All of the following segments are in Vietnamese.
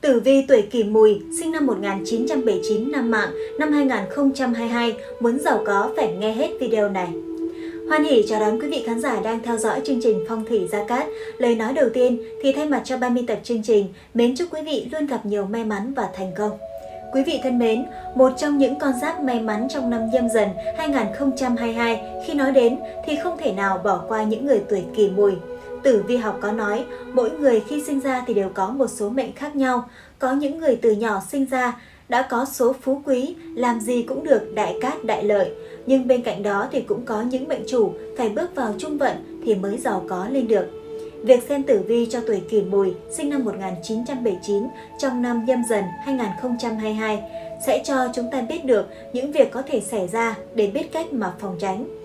Tử vi tuổi kỷ mùi, sinh năm 1979 năm mạng, năm 2022, muốn giàu có phải nghe hết video này. Hoan hỉ chào đón quý vị khán giả đang theo dõi chương trình Phong thủy Gia Cát. Lời nói đầu tiên thì thay mặt cho 30 tập chương trình, mến chúc quý vị luôn gặp nhiều may mắn và thành công. Quý vị thân mến, một trong những con giáp may mắn trong năm nhâm dần 2022 khi nói đến thì không thể nào bỏ qua những người tuổi kỷ mùi. Tử vi học có nói, mỗi người khi sinh ra thì đều có một số mệnh khác nhau. Có những người từ nhỏ sinh ra đã có số phú quý, làm gì cũng được đại cát đại lợi. Nhưng bên cạnh đó thì cũng có những mệnh chủ phải bước vào trung vận thì mới giàu có lên được. Việc xem tử vi cho tuổi kỷ mùi sinh năm 1979 trong năm nhâm dần 2022 sẽ cho chúng ta biết được những việc có thể xảy ra để biết cách mà phòng tránh.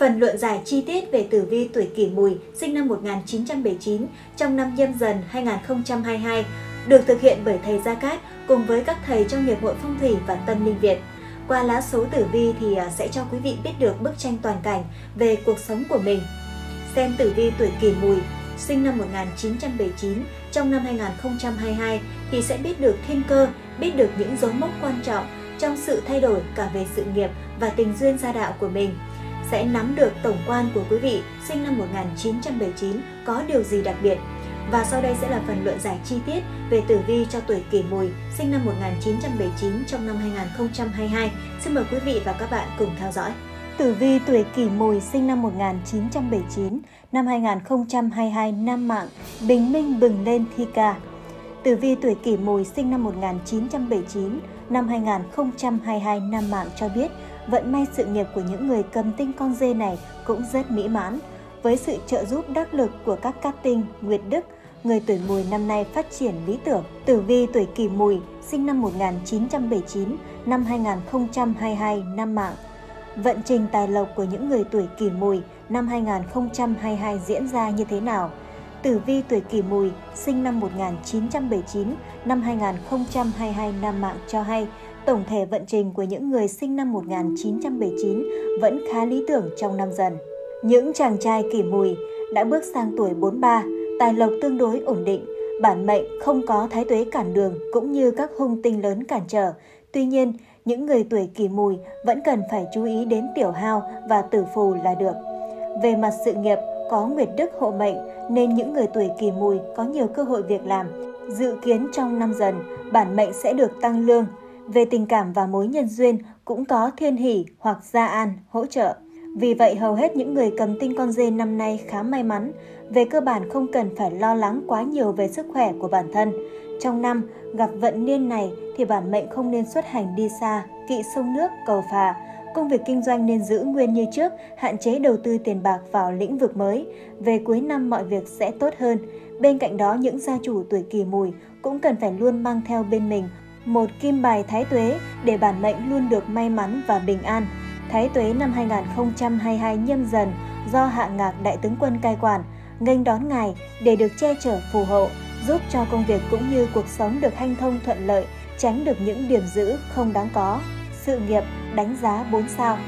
Phần luận giải chi tiết về tử vi tuổi kỷ mùi sinh năm 1979 trong năm nhâm dần 2022 được thực hiện bởi thầy Gia Cát cùng với các thầy trong Hiệp hội Phong thủy và Tâm linh Việt. Qua lá số tử vi thì à, sẽ cho quý vị biết được bức tranh toàn cảnh về cuộc sống của mình. Xem tử vi tuổi kỷ mùi sinh năm 1979 trong năm 2022 thì sẽ biết được thiên cơ, biết được những dấu mốc quan trọng trong sự thay đổi cả về sự nghiệp và tình duyên gia đạo của mình sẽ nắm được tổng quan của quý vị sinh năm 1979 có điều gì đặc biệt. Và sau đây sẽ là phần luận giải chi tiết về tử vi cho tuổi kỷ mùi sinh năm 1979 trong năm 2022. Xin mời quý vị và các bạn cùng theo dõi. Tử vi tuổi kỷ mùi sinh năm 1979, năm 2022 nam mạng, bình minh bừng lên thi ca. Tử vi tuổi kỷ mùi sinh năm 1979, năm 2022 nam mạng cho biết vận may sự nghiệp của những người cầm tinh con dê này cũng rất mỹ mãn. Với sự trợ giúp đắc lực của các cát tinh, nguyệt đức, người tuổi mùi năm nay phát triển lý tưởng. Tử vi tuổi kỷ mùi, sinh năm 1979, năm 2022 năm mạng. Vận trình tài lộc của những người tuổi kỷ mùi năm 2022 diễn ra như thế nào? Tử vi tuổi kỷ mùi, sinh năm 1979, năm 2022 năm mạng cho hay, tổng thể vận trình của những người sinh năm 1979 vẫn khá lý tưởng trong năm dần. Những chàng trai kỷ mùi đã bước sang tuổi 43, tài lộc tương đối ổn định, bản mệnh không có thái tuế cản đường cũng như các hung tinh lớn cản trở. Tuy nhiên, những người tuổi kỷ mùi vẫn cần phải chú ý đến tiểu hao và tử phù là được. Về mặt sự nghiệp, có nguyệt đức hộ mệnh nên những người tuổi kỷ mùi có nhiều cơ hội việc làm. Dự kiến trong năm dần, bản mệnh sẽ được tăng lương, về tình cảm và mối nhân duyên cũng có thiên hỷ hoặc gia an hỗ trợ. Vì vậy hầu hết những người cầm tinh con dê năm nay khá may mắn, về cơ bản không cần phải lo lắng quá nhiều về sức khỏe của bản thân. Trong năm gặp vận niên này thì bản mệnh không nên xuất hành đi xa, kỵ sông nước, cầu phà. Công việc kinh doanh nên giữ nguyên như trước, hạn chế đầu tư tiền bạc vào lĩnh vực mới. Về cuối năm mọi việc sẽ tốt hơn. Bên cạnh đó những gia chủ tuổi kỳ mùi cũng cần phải luôn mang theo bên mình một kim bài thái tuế để bản mệnh luôn được may mắn và bình an. Thái tuế năm 2022 nhâm dần do hạ ngạc đại tướng quân cai quản, nghênh đón ngài để được che chở phù hộ, giúp cho công việc cũng như cuộc sống được hanh thông thuận lợi, tránh được những điểm giữ không đáng có. Sự nghiệp đánh giá 4 sao.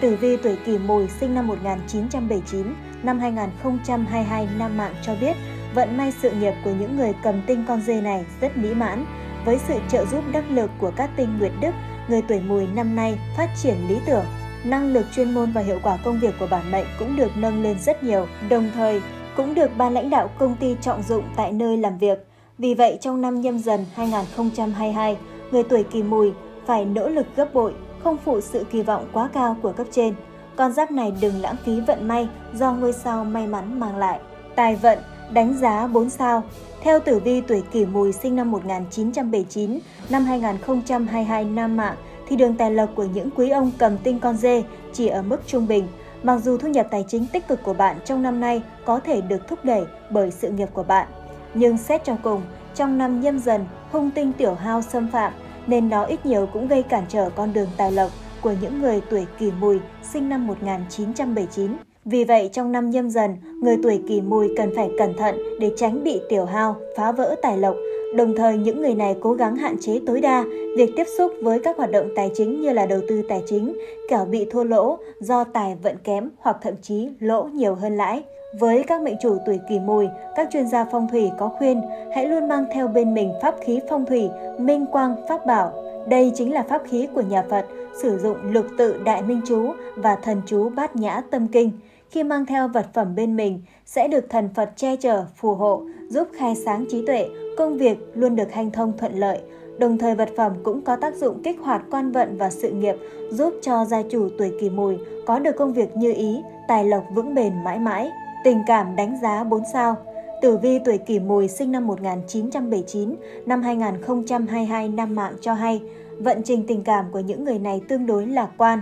Tử vi tuổi kỷ mùi sinh năm 1979, năm 2022 nam mạng cho biết vận may sự nghiệp của những người cầm tinh con dê này rất mỹ mãn, với sự trợ giúp đắc lực của các tinh Nguyệt Đức, người tuổi mùi năm nay phát triển lý tưởng. Năng lực chuyên môn và hiệu quả công việc của bản mệnh cũng được nâng lên rất nhiều, đồng thời cũng được ban lãnh đạo công ty trọng dụng tại nơi làm việc. Vì vậy, trong năm nhâm dần 2022, người tuổi kỷ mùi phải nỗ lực gấp bội, không phụ sự kỳ vọng quá cao của cấp trên. Con giáp này đừng lãng phí vận may do ngôi sao may mắn mang lại. Tài vận đánh giá 4 sao. Theo tử vi tuổi kỷ mùi sinh năm 1979, năm 2022 nam mạng, thì đường tài lộc của những quý ông cầm tinh con dê chỉ ở mức trung bình. Mặc dù thu nhập tài chính tích cực của bạn trong năm nay có thể được thúc đẩy bởi sự nghiệp của bạn, nhưng xét cho cùng, trong năm nhâm dần, hung tinh tiểu hao xâm phạm nên nó ít nhiều cũng gây cản trở con đường tài lộc của những người tuổi kỷ mùi sinh năm 1979. Vì vậy, trong năm nhâm dần, người tuổi kỷ mùi cần phải cẩn thận để tránh bị tiểu hao, phá vỡ tài lộc. Đồng thời, những người này cố gắng hạn chế tối đa việc tiếp xúc với các hoạt động tài chính như là đầu tư tài chính, kẻo bị thua lỗ do tài vận kém hoặc thậm chí lỗ nhiều hơn lãi. Với các mệnh chủ tuổi kỷ mùi, các chuyên gia phong thủy có khuyên hãy luôn mang theo bên mình pháp khí phong thủy, minh quang, pháp bảo. Đây chính là pháp khí của nhà Phật, sử dụng lục tự đại minh chú và thần chú bát nhã tâm kinh. Khi mang theo vật phẩm bên mình, sẽ được thần Phật che chở, phù hộ, giúp khai sáng trí tuệ, công việc luôn được hanh thông thuận lợi. Đồng thời vật phẩm cũng có tác dụng kích hoạt quan vận và sự nghiệp, giúp cho gia chủ tuổi kỷ mùi có được công việc như ý, tài lộc vững bền mãi mãi. Tình cảm đánh giá 4 sao. Tử vi tuổi kỷ mùi sinh năm 1979, năm 2022 năm mạng cho hay, vận trình tình cảm của những người này tương đối lạc quan.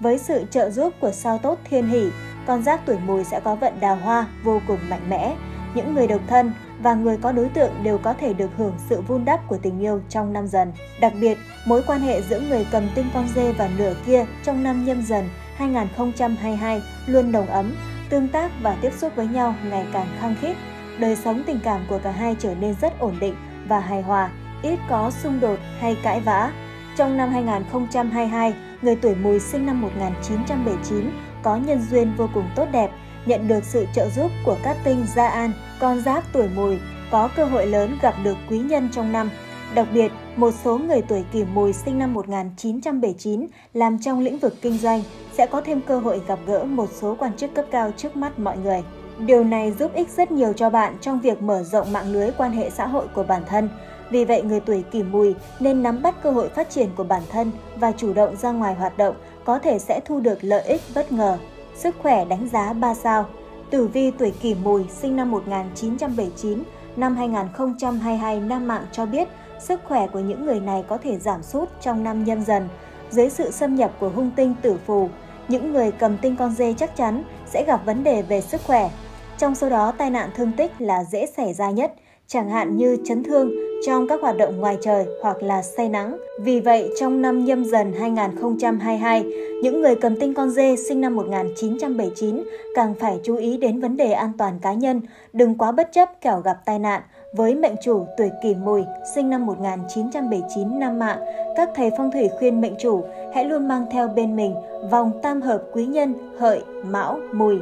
Với sự trợ giúp của sao tốt thiên hỷ, con giáp tuổi mùi sẽ có vận đào hoa vô cùng mạnh mẽ. Những người độc thân và người có đối tượng đều có thể được hưởng sự vun đắp của tình yêu trong năm dần. Đặc biệt, mối quan hệ giữa người cầm tinh con dê và nửa kia trong năm nhâm dần 2022 luôn nồng ấm, tương tác và tiếp xúc với nhau ngày càng khăng khít. Đời sống tình cảm của cả hai trở nên rất ổn định và hài hòa, ít có xung đột hay cãi vã. Trong năm 2022, người tuổi mùi sinh năm 1979 có nhân duyên vô cùng tốt đẹp, nhận được sự trợ giúp của các tinh Gia An, con giáp tuổi mùi, có cơ hội lớn gặp được quý nhân trong năm. Đặc biệt, một số người tuổi kỷ mùi sinh năm 1979 làm trong lĩnh vực kinh doanh sẽ có thêm cơ hội gặp gỡ một số quan chức cấp cao trước mắt mọi người. Điều này giúp ích rất nhiều cho bạn trong việc mở rộng mạng lưới quan hệ xã hội của bản thân. Vì vậy, người tuổi kỷ mùi nên nắm bắt cơ hội phát triển của bản thân và chủ động ra ngoài hoạt động, có thể sẽ thu được lợi ích bất ngờ. Sức khỏe đánh giá 3 sao. Tử vi tuổi kỷ mùi sinh năm 1979, năm 2022 nam mạng cho biết sức khỏe của những người này có thể giảm sút trong năm nhâm dần. Dưới sự xâm nhập của hung tinh tử phù, những người cầm tinh con dê chắc chắn sẽ gặp vấn đề về sức khỏe. Trong số đó, tai nạn thương tích là dễ xảy ra nhất, chẳng hạn như chấn thương trong các hoạt động ngoài trời hoặc là say nắng. Vì vậy, trong năm nhâm dần 2022, những người cầm tinh con dê sinh năm 1979 càng phải chú ý đến vấn đề an toàn cá nhân, đừng quá bất chấp kẻo gặp tai nạn. Với mệnh chủ tuổi kỷ mùi sinh năm 1979 năm mạng, các thầy phong thủy khuyên mệnh chủ hãy luôn mang theo bên mình vòng tam hợp quý nhân hợi, mão, mùi.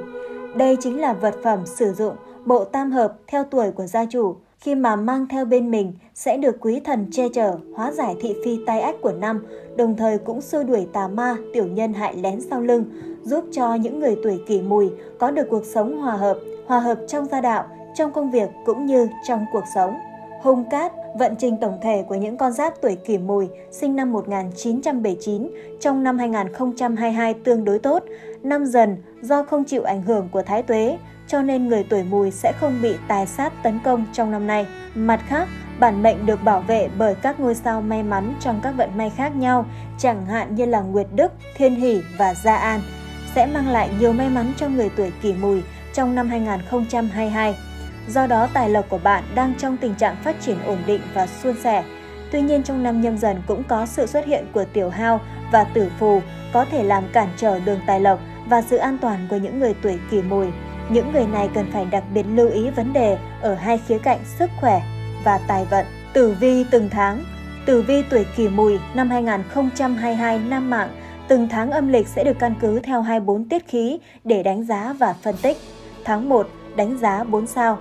Đây chính là vật phẩm sử dụng bộ tam hợp theo tuổi của gia chủ khi mà mang theo bên mình sẽ được quý thần che chở, hóa giải thị phi tai ách của năm, đồng thời cũng xua đuổi tà ma, tiểu nhân hại lén sau lưng, giúp cho những người tuổi kỷ mùi có được cuộc sống hòa hợp, hòa hợp trong gia đạo, trong công việc cũng như trong cuộc sống. Hung cát, vận trình tổng thể của những con giáp tuổi kỷ mùi sinh năm 1979 trong năm 2022 tương đối tốt. Năm dần, do không chịu ảnh hưởng của thái tuế, cho nên người tuổi mùi sẽ không bị tài sát tấn công trong năm nay. Mặt khác, bản mệnh được bảo vệ bởi các ngôi sao may mắn trong các vận may khác nhau, chẳng hạn như là Nguyệt Đức, Thiên Hỷ và Gia An, sẽ mang lại nhiều may mắn cho người tuổi kỷ mùi trong năm 2022. Do đó, tài lộc của bạn đang trong tình trạng phát triển ổn định và suôn sẻ. Tuy nhiên trong năm nhâm dần cũng có sự xuất hiện của tiểu hao và tử phù có thể làm cản trở đường tài lộc và sự an toàn của những người tuổi kỷ mùi. Những người này cần phải đặc biệt lưu ý vấn đề ở hai khía cạnh sức khỏe và tài vận. Tử vi từng tháng Tử vi tuổi kỷ mùi năm 2022 năm mạng từng tháng âm lịch sẽ được căn cứ theo 24 tiết khí để đánh giá và phân tích. Tháng 1 đánh giá 4 sao.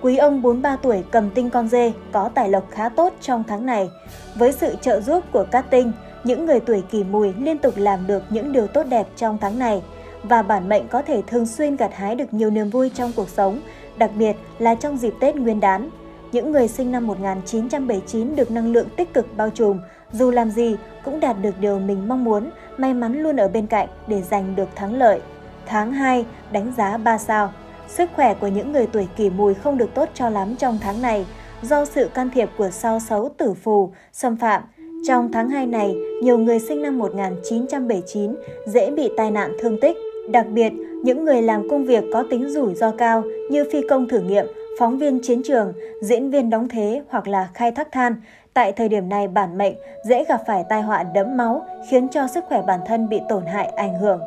Quý ông 43 tuổi cầm tinh con dê có tài lộc khá tốt trong tháng này. Với sự trợ giúp của các tinh, những người tuổi kỷ mùi liên tục làm được những điều tốt đẹp trong tháng này và bản mệnh có thể thường xuyên gặt hái được nhiều niềm vui trong cuộc sống, đặc biệt là trong dịp Tết Nguyên đán. Những người sinh năm 1979 được năng lượng tích cực bao trùm, dù làm gì cũng đạt được điều mình mong muốn, may mắn luôn ở bên cạnh để giành được thắng lợi. Tháng 2 đánh giá 3 sao. Sức khỏe của những người tuổi kỷ mùi không được tốt cho lắm trong tháng này do sự can thiệp của sao xấu tử phù, xâm phạm. Trong tháng 2 này, nhiều người sinh năm 1979 dễ bị tai nạn thương tích. Đặc biệt, những người làm công việc có tính rủi ro cao như phi công thử nghiệm, phóng viên chiến trường, diễn viên đóng thế hoặc là khai thác than, tại thời điểm này bản mệnh dễ gặp phải tai họa đẫm máu khiến cho sức khỏe bản thân bị tổn hại ảnh hưởng.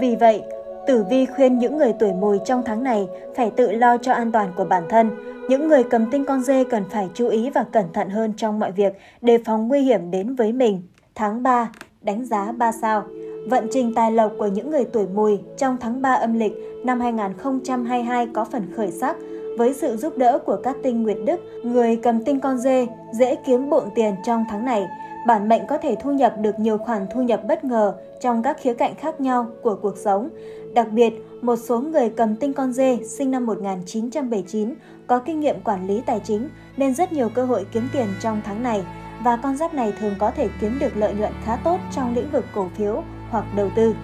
Vì vậy, Tử Vi khuyên những người tuổi mùi trong tháng này phải tự lo cho an toàn của bản thân. Những người cầm tinh con dê cần phải chú ý và cẩn thận hơn trong mọi việc, đề phòng nguy hiểm đến với mình. Tháng 3, đánh giá 3 sao. Vận trình tài lộc của những người tuổi mùi trong tháng 3 âm lịch năm 2022 có phần khởi sắc với sự giúp đỡ của các tinh nguyệt đức, người cầm tinh con dê dễ kiếm bộn tiền trong tháng này. Bản mệnh có thể thu nhập được nhiều khoản thu nhập bất ngờ trong các khía cạnh khác nhau của cuộc sống. Đặc biệt, một số người cầm tinh con dê sinh năm 1979 có kinh nghiệm quản lý tài chính nên rất nhiều cơ hội kiếm tiền trong tháng này và con giáp này thường có thể kiếm được lợi nhuận khá tốt trong lĩnh vực cổ phiếu hoặc đầu tư.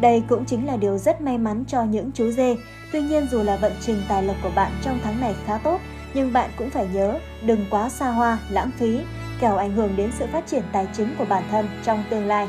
Đây cũng chính là điều rất may mắn cho những chú dê. Tuy nhiên dù là vận trình tài lộc của bạn trong tháng này khá tốt, nhưng bạn cũng phải nhớ đừng quá xa hoa, lãng phí, kẻo ảnh hưởng đến sự phát triển tài chính của bản thân trong tương lai.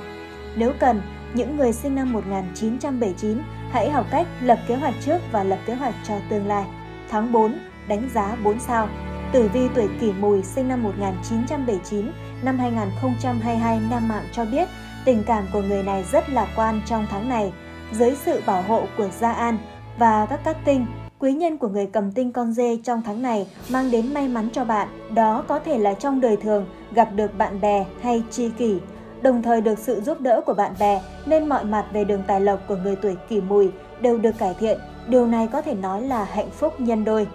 Nếu cần, những người sinh năm 1979 hãy học cách lập kế hoạch trước và lập kế hoạch cho tương lai. Tháng 4, đánh giá 4 sao. Tử vi tuổi kỷ mùi sinh năm 1979, năm 2022 Nam Mạng cho biết tình cảm của người này rất lạc quan trong tháng này. Dưới sự bảo hộ của Gia An và các cát tinh, quý nhân của người cầm tinh con dê trong tháng này mang đến may mắn cho bạn. Đó có thể là trong đời thường gặp được bạn bè hay tri kỷ, đồng thời được sự giúp đỡ của bạn bè nên mọi mặt về đường tài lộc của người tuổi kỷ mùi đều được cải thiện. Điều này có thể nói là hạnh phúc nhân đôi.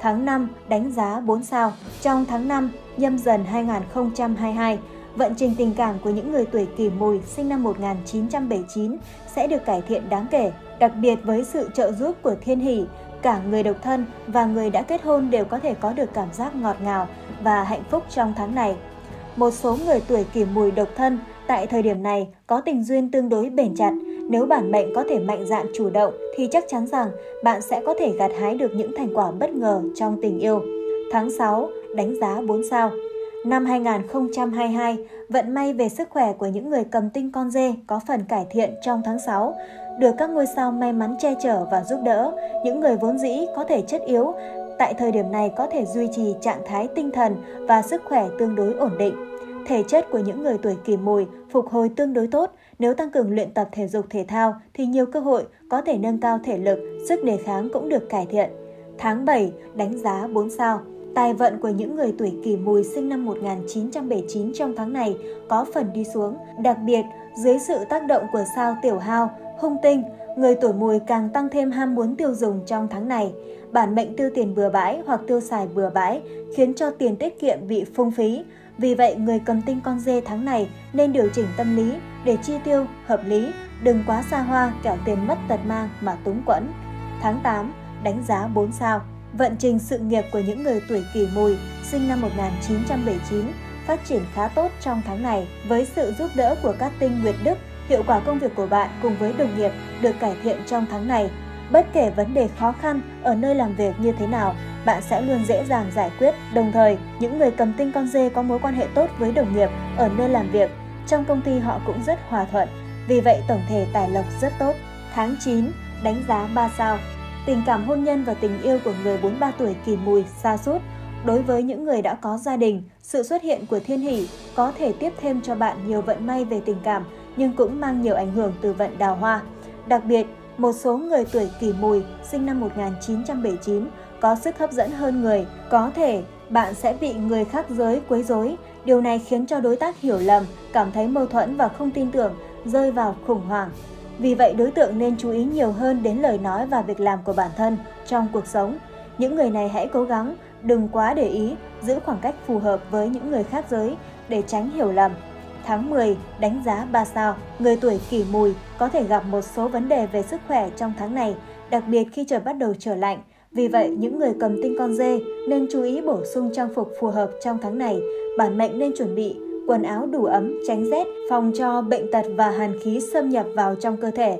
Tháng 5 đánh giá 4 sao. Trong tháng 5 nhâm dần 2022, vận trình tình cảm của những người tuổi kỷ mùi sinh năm 1979 sẽ được cải thiện đáng kể, đặc biệt với sự trợ giúp của thiên hỷ, cả người độc thân và người đã kết hôn đều có thể có được cảm giác ngọt ngào và hạnh phúc trong tháng này. Một số người tuổi kỷ mùi độc thân tại thời điểm này có tình duyên tương đối bền chặt, nếu bản mệnh có thể mạnh dạn chủ động thì chắc chắn rằng bạn sẽ có thể gặt hái được những thành quả bất ngờ trong tình yêu. Tháng 6, đánh giá 4 sao. Năm 2022, vận may về sức khỏe của những người cầm tinh con dê có phần cải thiện trong tháng 6, được các ngôi sao may mắn che chở và giúp đỡ. Những người vốn dĩ có thể chất yếu, tại thời điểm này có thể duy trì trạng thái tinh thần và sức khỏe tương đối ổn định. Thể chất của những người tuổi kỷ mùi phục hồi tương đối tốt, nếu tăng cường luyện tập thể dục thể thao thì nhiều cơ hội có thể nâng cao thể lực, sức đề kháng cũng được cải thiện. Tháng 7, đánh giá 4 sao. Tài vận của những người tuổi kỷ mùi sinh năm 1979 trong tháng này có phần đi xuống, đặc biệt dưới sự tác động của sao tiểu hao, hung tinh, người tuổi mùi càng tăng thêm ham muốn tiêu dùng trong tháng này. Bản mệnh tiêu tiền bừa bãi hoặc tiêu xài bừa bãi khiến cho tiền tiết kiệm bị phung phí. Vì vậy, người cầm tinh con dê tháng này nên điều chỉnh tâm lý để chi tiêu hợp lý, đừng quá xa hoa kẻo tiền mất tật mang mà túng quẫn. Tháng 8, đánh giá 4 sao. Vận trình sự nghiệp của những người tuổi kỷ mùi sinh năm 1979 phát triển khá tốt trong tháng này với sự giúp đỡ của các tinh nguyệt đức. Hiệu quả công việc của bạn cùng với đồng nghiệp được cải thiện trong tháng này. Bất kể vấn đề khó khăn ở nơi làm việc như thế nào, bạn sẽ luôn dễ dàng giải quyết. Đồng thời, những người cầm tinh con dê có mối quan hệ tốt với đồng nghiệp ở nơi làm việc, trong công ty họ cũng rất hòa thuận. Vì vậy tổng thể tài lộc rất tốt. Tháng 9, đánh giá 3 sao. Tình cảm hôn nhân và tình yêu của người 43 tuổi kỳ mùi xa sút Đối với những người đã có gia đình, sự xuất hiện của thiên hỷ có thể tiếp thêm cho bạn nhiều vận may về tình cảm nhưng cũng mang nhiều ảnh hưởng từ vận đào hoa. Đặc biệt, một số người tuổi kỷ mùi sinh năm 1979 có sức hấp dẫn hơn người, có thể bạn sẽ bị người khác giới quấy rối. Điều này khiến cho đối tác hiểu lầm, cảm thấy mâu thuẫn và không tin tưởng, rơi vào khủng hoảng. Vì vậy đối tượng nên chú ý nhiều hơn đến lời nói và việc làm của bản thân trong cuộc sống. Những người này hãy cố gắng đừng quá để ý, giữ khoảng cách phù hợp với những người khác giới để tránh hiểu lầm. Tháng 10, đánh giá 3 sao, người tuổi kỷ mùi có thể gặp một số vấn đề về sức khỏe trong tháng này, đặc biệt khi trời bắt đầu trở lạnh. Vì vậy, những người cầm tinh con dê nên chú ý bổ sung trang phục phù hợp trong tháng này. Bản mệnh nên chuẩn bị quần áo đủ ấm, tránh rét, phòng cho bệnh tật và hàn khí xâm nhập vào trong cơ thể.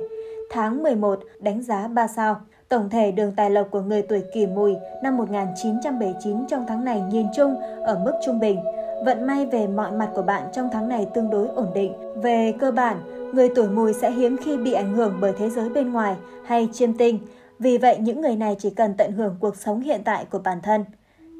Tháng 11, đánh giá 3 sao. Tổng thể đường tài lộc của người tuổi kỷ mùi năm 1979 trong tháng này nhìn chung ở mức trung bình. Vận may về mọi mặt của bạn trong tháng này tương đối ổn định. Về cơ bản, người tuổi mùi sẽ hiếm khi bị ảnh hưởng bởi thế giới bên ngoài hay chiêm tinh. Vì vậy, những người này chỉ cần tận hưởng cuộc sống hiện tại của bản thân.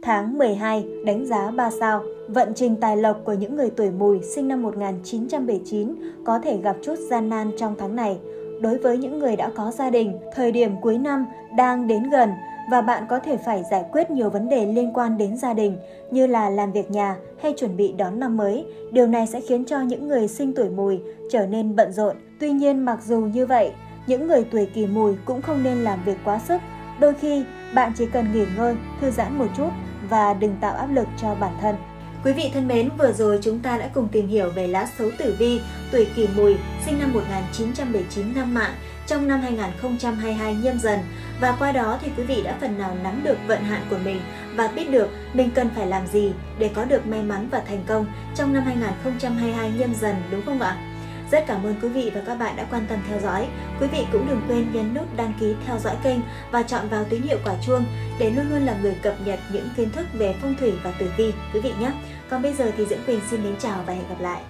Tháng 12, đánh giá 3 sao, vận trình tài lộc của những người tuổi mùi sinh năm 1979 có thể gặp chút gian nan trong tháng này. Đối với những người đã có gia đình, thời điểm cuối năm đang đến gần, và bạn có thể phải giải quyết nhiều vấn đề liên quan đến gia đình như là làm việc nhà hay chuẩn bị đón năm mới. Điều này sẽ khiến cho những người sinh tuổi mùi trở nên bận rộn. Tuy nhiên mặc dù như vậy, những người tuổi kỷ mùi cũng không nên làm việc quá sức. Đôi khi, bạn chỉ cần nghỉ ngơi, thư giãn một chút và đừng tạo áp lực cho bản thân. Quý vị thân mến, vừa rồi chúng ta đã cùng tìm hiểu về lá xấu tử vi tuổi kỷ mùi sinh năm 1979 năm mạng trong năm 2022 nhâm dần và qua đó thì quý vị đã phần nào nắm được vận hạn của mình và biết được mình cần phải làm gì để có được may mắn và thành công trong năm 2022 nhâm dần đúng không ạ? Rất cảm ơn quý vị và các bạn đã quan tâm theo dõi. Quý vị cũng đừng quên nhấn nút đăng ký theo dõi kênh và chọn vào tín hiệu quả chuông để luôn luôn là người cập nhật những kiến thức về phong thủy và tử vi quý vị nhé. Còn bây giờ thì Diễm Quỳnh xin đến chào và hẹn gặp lại.